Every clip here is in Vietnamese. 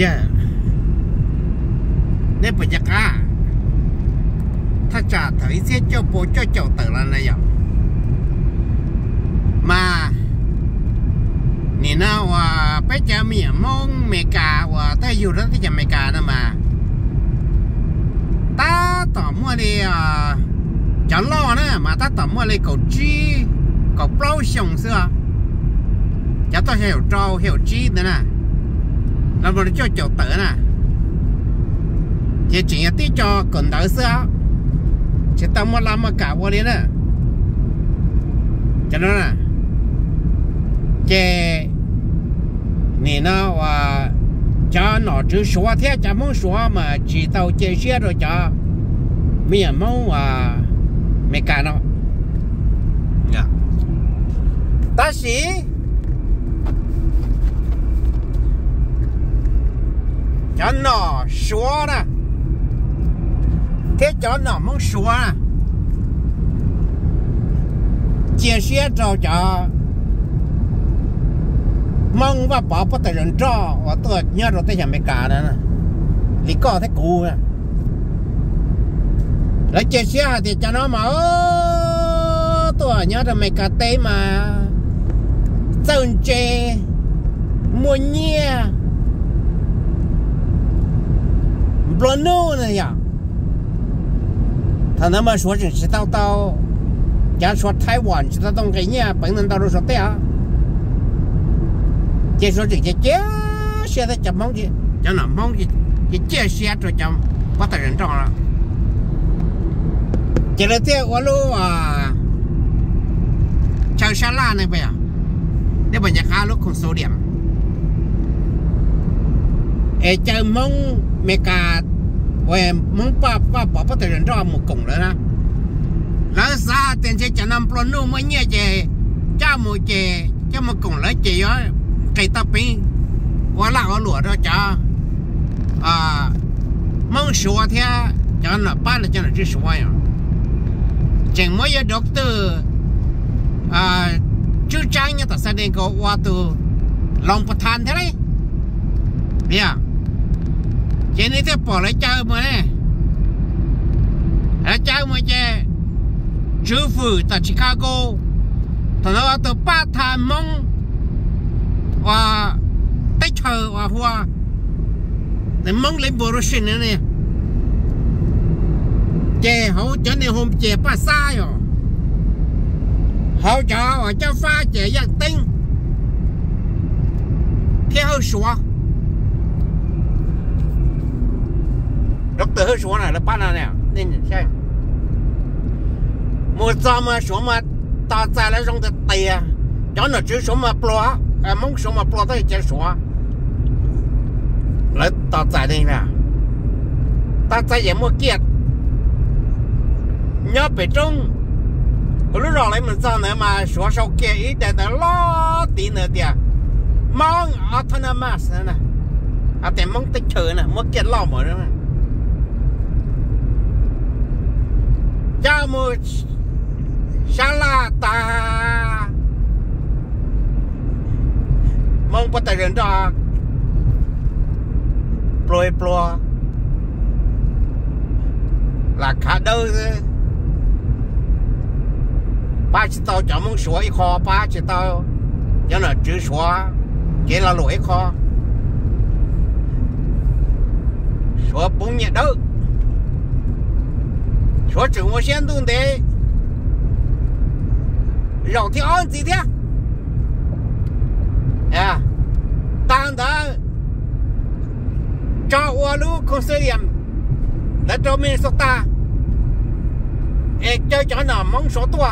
เยอะๆเนี่ยเป็นยังไงถ้าจ่าเถอยเสียเจ้าโปเจ้าเจ้าเต๋อแล้วนะอย่างมานี่นะว่าไปจะมีมองเมกาว่าถ้าอยู่แล้วที่จะเมกานะมาตาต่อมัวเลยจะล่อนะมาตาต่อมัวเลยกดจีกดเปล่าส่งเสื้อจะต้องเหี่ยวเจ้าเหี่ยวจีนะนะ nó vừa cho cháu tử nè. Chỉ chỉ tí cho cần đỡ xưa. Chỉ tao mua làm mà cả qua đi nè. Cho nó nè. Chè. Nè nó và cho nó chỉ số thế cho mong số mà chỉ tao chế xe rồi cho. Miệng mong và mẹ cả nó. Dạ. Ta sĩ nhỏ nọ xóa nè thế chó nọ muốn xóa nè chia sẻ cho cho. Mong và bỏ bắt tay rừng cho và tôi nhớ rồi, tôi nhận mấy cả nữa nè. Lý có thế cũ nè. Lấy chia sẻ thì cho nó mà tôi nhớ rồi mấy cả tê mà. Sơn chê. Mua nhia Bruno này ya thằng nó mà số chỉ chỉ tao tao giả số Thái Quan chỉ tao đông cái nhà bản thân tao đâu số té chỉ số chỉ chỉ xe tới chậm mong gì cho nó mong gì chỉ chia xe rồi chậm bắt tay人照了chỉ là thế我路啊chơi沙拉那边呀那边家卡路空收点哎chơi mong mẹ cả vậy mong ba bà bà bà thầy ra một cùng nữa nè lỡ xa tiền sẽ chẳng năm plon nu mới nhẹ chè cha một chè cha một cùng lấy chè đó cây tập pin qua là quá lúa đó cha à mong sửa thế cho nó ba là cho nó chỉ sửa nhở à. chẳng mấy giờ doctor à chú trai nhà ta sang đến có qua từ lòng bất thành thế đấy. Biết chị đi này bỏ lại chơi mà. Nè lại chơi mà chơi chú phụ tại Chicago. Thằng nó từ ba than mong. Và tết chờ và hoa để mong lên bờ sinh nữa nè. Chè hậu cho nên hôm chè ba sai rồi. Hậu cho và cho pha chè giặc tinh. Theo số doctor hơi số này, là ba nè? Nên xem. Một giờ mà số mà ta tại là trong cái tiền cho nó chứ số mà pro à mong số mà pro tới chỉ số lấy ta tại đây nè. Ta tại vậy mua kiệt. Nhớ bị trung lúc đó lấy mình sao nữa mà số sau kia ít để nó lo tí nữa tiền mong autonomous nữa nè. À tiền mong tích chữ nè. Mua kiệt lo mà nữa nè cha salata mong bắt tay đó ploi ploi là khá đâu ba chỉ tao chẳng muốn số ít kho ba chỉ tao Nhớ là chữ số Chỉ là lỗi kho số bốn nhẹ đâu số chữ một sen tung đấy rau thì ăn gì thế à tăng đó cho ô lu con sơ điểm đã cho mình số ta ê chơi cho nó mong số tua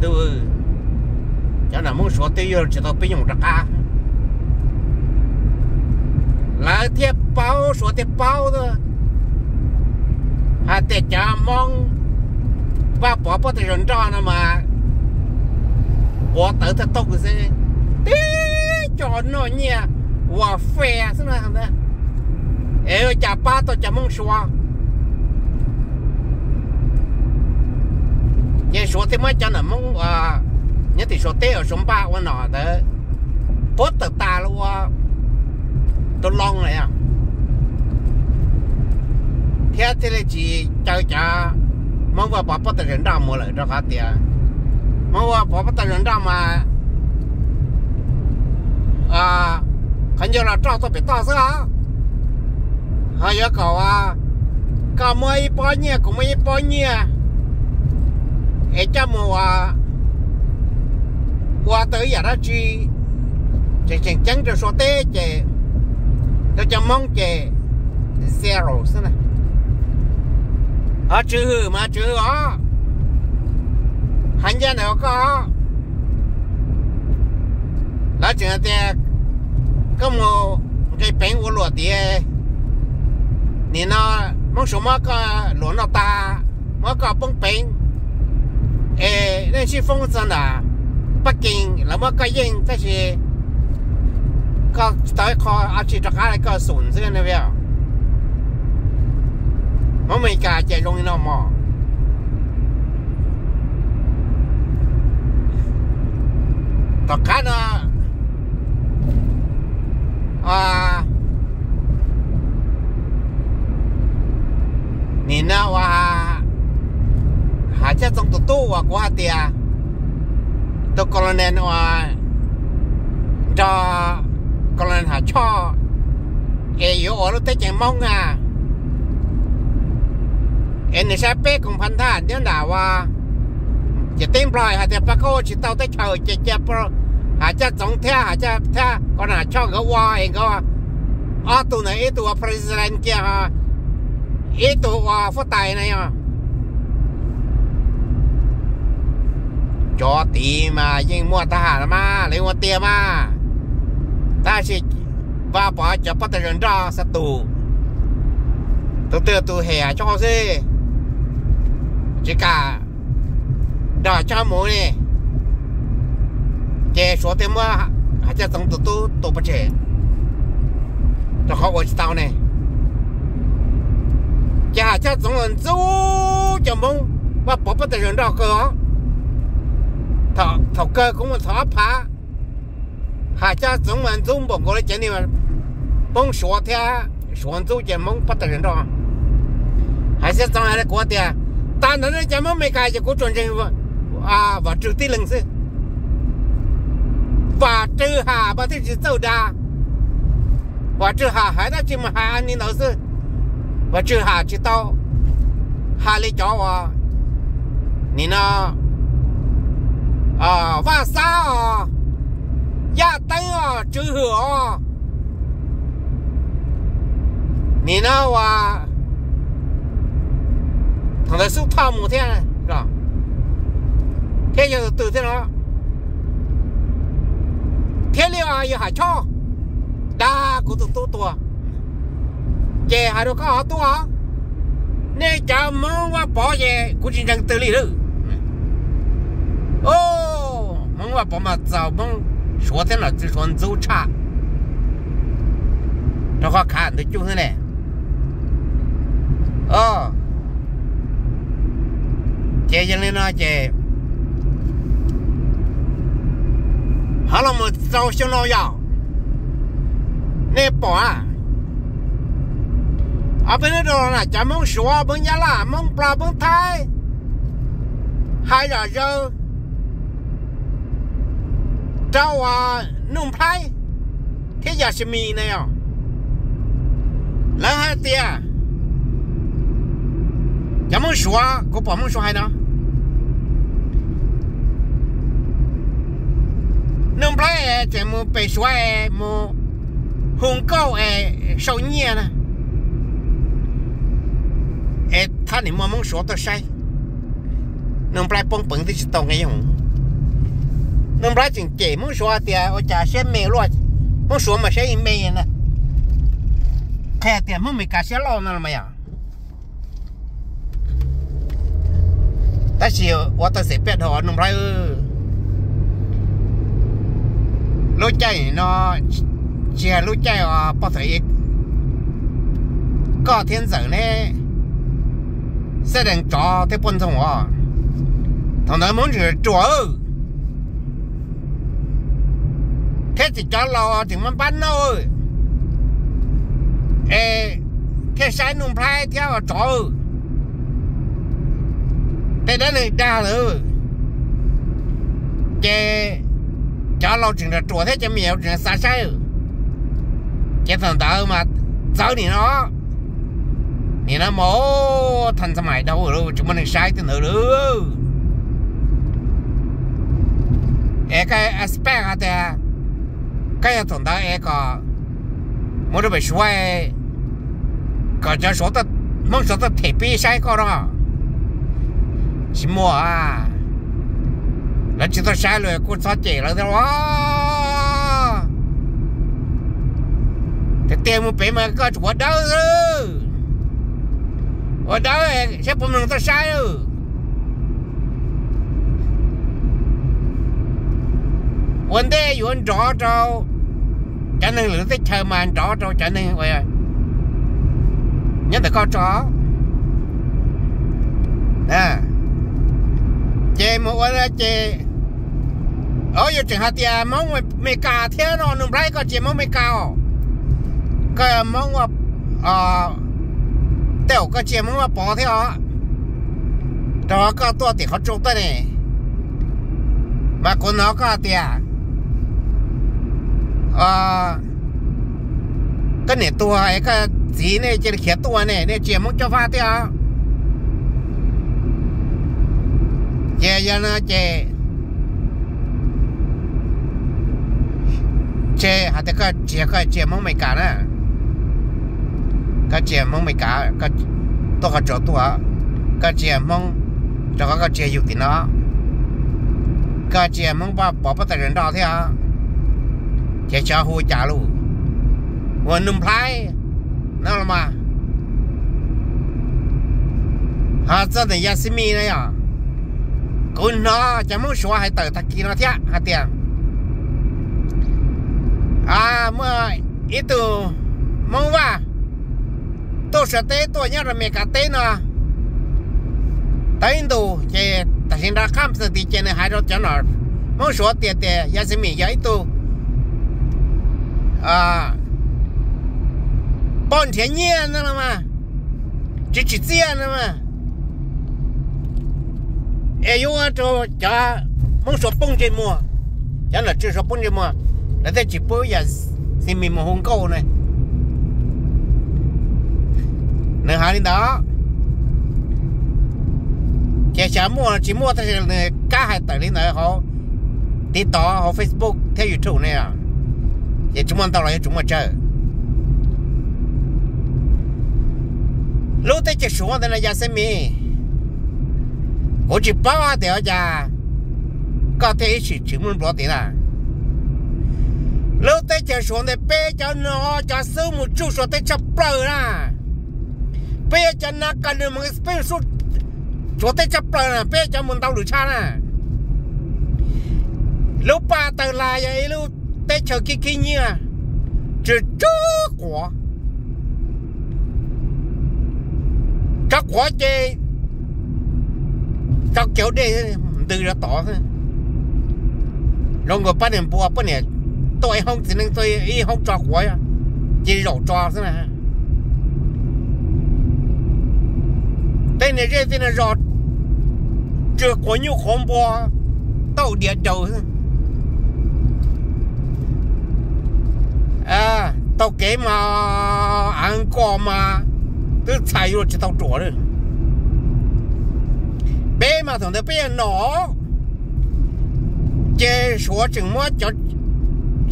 từ cho nó mong số tiêu giờ chỉ tao bây giờ cả là thiệp bao số thiệp à tiệt mong ba bỏ bỏ thì cho nó mà. Bỏ tự thật tốt cái tí cho nó nhỉ, và phê xin là thằng đó ê chả ba tôi chả mong xóa nhưng số thì mới cho nó mong à nhớ thì số tế ở ba qua nọ đó bớt từ ta luôn tôi long này à thế thế là chỉ chơi chả mong vào bỏ bắt人道么了这哈点mong vào bỏ bắt人道嘛啊看见了照做别大事啊还有搞啊搞么一包年搞么一包年哎这么啊我tới giờ đó chi chỉ chỉ chẳng cho số tế chỉ cho cho mong chỉ zero thế này Ờ, ở chữ mà chữ đó hành gia nào có? Là chuyện thì có một cái bánh của lúa thì nên nó mong số mà có nó ta mà có bông bánh. Ê nên chỉ phong trần à Bắc Kinh là mà có tới có ở à, chỉ cho cái có sụn thế này vậy. mà mình cả chạy rong nó mà tất cả nó à nè nào à hả chắc trong tụ tụ à quá tiệt tôi còn nên à cho còn là hả cho cái yếu ở lúc tới chẳng mong à em này sẽ bé cùngพันธะเดี๋ยวด่าว่าจะเต็มปล่อยหาแต่ปะโคชิเตาได้เฉยจะจะปรหาจะสองเท่ NSP cũng phân thân nhưng đã và chỉ tin bài hay là bắt cô chỉ tao tới chờ chỉ chỉ pro hay là tổng thể hay là thế còn là cho cái hoa hay cái ở tụ này ít tụ president kia ha ít tụ ờ, phát tài này ha cho tiền mà, nhưng mua ta hàng mà, lấy mua tiền mà. Ta chỉ và bỏ cho bắt tay ra sát tù. Tôi tự hè cho họ chỉ cả đào cho mũ này. Chế số tiền mua hay cho tổng tù tù tù bắt chế cho họ gọi tao này. Chả cho tổng lần chú cho mông và bỏ bắt được ra cơ. Thọ thọ cơ cũng mà thọ phá. Hà giống mình giống bọn cô lấy này mà bông sủa theo sủa giống chuyện mong bắt được đó. Hay sẽ trong này của tiền ta nói là chuyện mấy cái cho cô chuẩn chỉnh à và trừ tí lần xí. Và trừ hà bà thì chỉ dâu đa và trừ hà hay đó chỉ mà hà anh nói sư và trừ hà chỉ tao hà lấy cho ờ, ờ. dạ ờ, à 你呢？à và sao à ya tăng à chữ hửa à nè nào à thằng này xúc một thế này đó thế giờ từ thế đó. Thế liệu ai giờ hải cho? Đa của tụi tôi tua chè hải có tua nè chả mong qua bỏ về của trình đang tự lý ô mong qua bỏ mà giàu mong số thế nào chỉ còn dấu cha nó khó khăn được chung thế này 제전에나제 하나만 조심하여 내 보아 아베네 도나 자몽 쇼아 봉야라 몽 플라봉 타이 하야저 자와 눈 파이 태야시미네요 라하티야 자몽 쇼아 고 보몽 쇼하이나 nông nung phai e, chỉ muốn số xóa e, mu hùng cao e, sâu nhẹ nè. Ê thà ni mà muốn số tôi sai nông phai bông bông thì chỉ tao ngay hùng. Nông ra chừng chỉ muốn số thì ở chả xe mẹ luôn. Muốn số mà xe mẹ nè. Thế thì muốn mình cả xe lo nữa mà ya ta chỉ biết nông lối chạy nó chỉ là lối chạy ở bao thời có thiên tử này sẽ đến cho thế quân thông à thằng đó muốn chỉ chúa thế thì cho lo thì mình bán ơi ê, thế sai nung phai theo chỗ thế đó này đa nữa chế cho lâu chừng là trò thế cho mèo, chừng xa sai cái thằng tao mà giáo thì nó thì nó mổ thành sao mày đâu rồi chúng mình sai từ nữa nữa cái aspect à thế cái thằng tao cái mỗi đứa bị xoay. Có cho số ta mong số ta thể bị sai có đó. Chỉ mua à. แล้วชิดซ้ายเลยคุณซอเจ๋แล้วแต่ว่าแต่เตียงมันเป๋มาก็หัวเด้าเลยหัวเด้าเองใช่ผมหนึ่งซ้ายเออ quên thế, dù anh rõ trâu cho nên lửa thích thơ mà anh trâu cho nên vậy nhớ là có chó nè. Chê mua quá ra chê ở giờ trường hạt tiền à, mong mày cà thế nó nung lại có chè mong mày cái à, mong mà à tiểu cái chè mong mà bỏ theo đó, có tua thì chụp tới này mà con nó có tiền à ờ, cái này tua cái gì này chỉ khía tua này này chỉ muốn cho pha thế à chè, giờ nó chế hạt cái chế cái chế mông mày cả nè cái chế mông mày cả cái tôi có chỗ tôi cái chế mông cho cái chế yêu thì nó cái chế mông ba bỏ bắt tay 人道 thế à chế วันนุ่มพลายนั่นละมาหาเจ้าเนี่ยยาซิมีนะยะคุณน้อจะมุ่งชัวให้เติร์ดตะกี้นะเทียหาเตียง à mà ít từ mong và tôi sẽ tới tôi nhớ là mẹ cả tới nó tới đồ chè, ta hiện ra khám sự thì chè này hai đôi cho nó mong số tiền tiền giá à, sẽ mình giấy tu à bọn thiên nhiên nữa mà. Chỉ chỉ tiền nữa mà. Ai yêu cho cho mong số bông chè mua chắc là chỉ số bông chè mua đã thế chỉ bố giờ xin mình một hôn câu này. Nữa hai đến đó. Chỉ chả mua, chỉ mua thôi là cá hai tờ đến nữa, họ tin tỏ Facebook, theo này à. Giờ chúng mình tao lại chúng mình chơi. Lúc tới chỉ xuống thì là giờ xem mi. Có chỉ bao thì ở giờ có thể chỉ chỉ muốn bỏ tiền à? Lâu tới chờ xuống để bê cho nó, cho sư một chút số tới chấp bờ ra. Bê cho nó cần được một cái bê số số tới chấp bờ là bê cho mình đau được cha nè lâu ba tờ là vậy lâu tới chờ kia kia như à chỉ chút quả các quả chê. Các kiểu đi từ ra tỏ thôi. Rồi người bắt em bùa bắt em tôi không chỉ nên tôi y không cho cuối à. chỉ rổ cho thế này. Đây này cái này rọ chưa có nhiều khóm bò, tàu địa đầu à tàu kế mà ăn cỏ mà tôi chạy rồi chỉ tàu chỗ rồi bé mà thằng đó bé nó. Chơi số chừng mua cho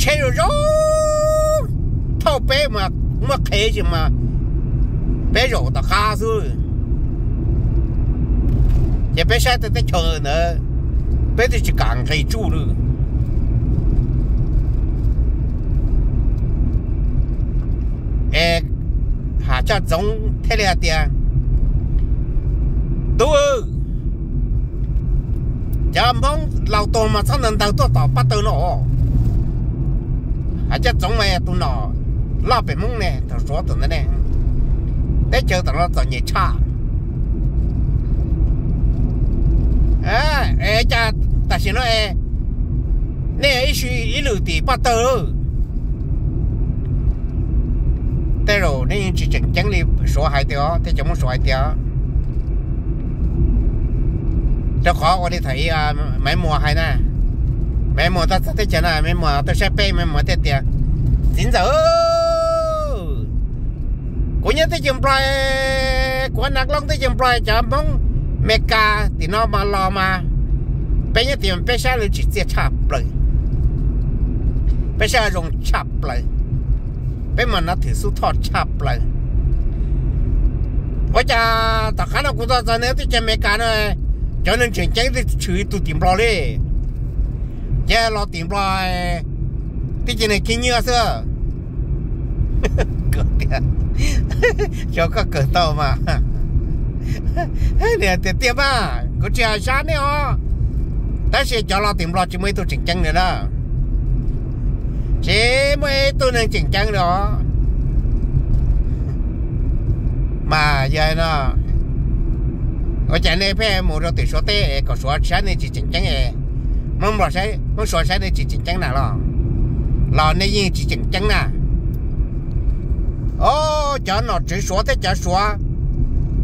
chế rồi rồi thâu bé mà mà thế chứ mà. Bé rồi ta khá rồi chỉ bé sai tới tới chờ nữa. Bé thì chỉ càng thấy chú nữa ê hà cha giống thế là tiền tôi giờ mong lao tổ mà sao nên đầu tôi tỏ bắt tôi nó à chắc giống mày tu nó lao bị mong nè tao số nó nè. Để chờ tụi nó tao nhảy cha à ê, cha, ta xin nó ê. Nè ít suy ít lử tỷ tờ thế rồi nên chỉ chẳng chẳng đi số hai tiêu thế chẳng muốn số hai tiêu cho khó, có đi thấy à, mấy mùa hay nè mẹ mùa ta sẽ chẳng nào mẹ mùa tôi sẽ pay mẹ mùa thế tiền xin giờ của nhân tới chừng play của nạc long tới chừng play chả mong mẹ ca thì nó mà lo mà. Bây giờ tiền bây giờ chỉ chia chạp rồi bây giờ dùng chạp rồi bây mà nó thử số thọt chạp rồi bây giờ tất cả nó cũng ra nếu thì chừng mẹ ca này cho nên chuyện chẳng thì chửi tụi tìm lo đi chứ lo tìm lo thì chuyện này, kinh nhớ xưa. Cỡ tiền cho có cỡ tàu mà. Nè tiền tiền mà có chờ sáng đấy ho. Ta sẽ cho lo tìm lo chỉ mới tôi chỉnh chân nữa đó. Chỉ mới tôi nên chỉnh chân đó. Mà giờ nó ở chạy này phải mua rồi từ số tê có số sáng này chỉ chỉnh chân này mong bảo sai mong số sáng này chỉ chỉnh chân nào lo lo này gì chỉ chỉnh chân nào ô cho nó chỉ số thế cho số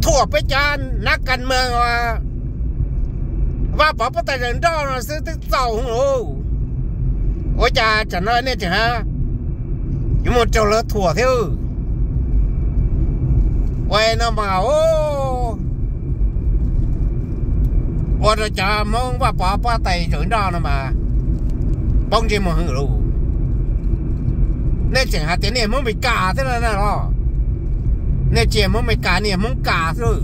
thua bây giờ nát cần mơ à và bảo bắt tay人道了是这造红喽我家讲到那这哈有没有找了妥theo 喂那嘛哦 bỏ ra cha mong và bỏ bỏ tay rửa đó nó mà. Bông gì mà hưởng đủ nên chẳng hạn thế này muốn bị cả thế này nè, lo. Nên chỉ muốn bị cả này muốn cả thôi.